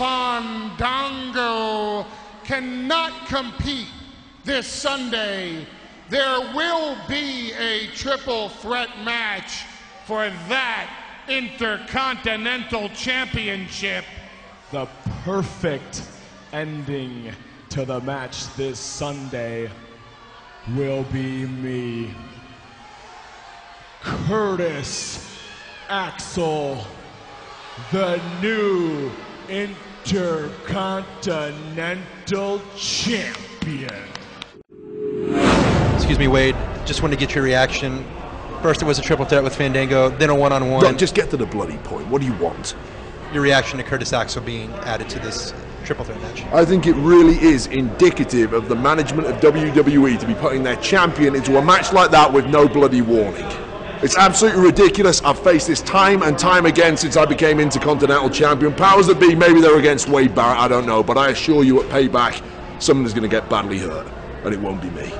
Fandango cannot compete this Sunday, there will be a triple threat match for that Intercontinental Championship. The perfect ending to the match this Sunday will be me, Curtis Axel, the new Intercontinental Champion. Excuse me, Wade. Just wanted to get your reaction. First, it was a triple threat with Fandango, then a one-on-one. Look, just get to the bloody point. What do you want? Your reaction to Curtis Axel being added to this triple threat match. I think it really is indicative of the management of WWE to be putting their champion into a match like that with no bloody warning. It's absolutely ridiculous. I've faced this time and time again since I became Intercontinental Champion. Powers that be, maybe they're against Wade Barrett, I don't know. But I assure you at Payback, someone is going to get badly hurt, and it won't be me.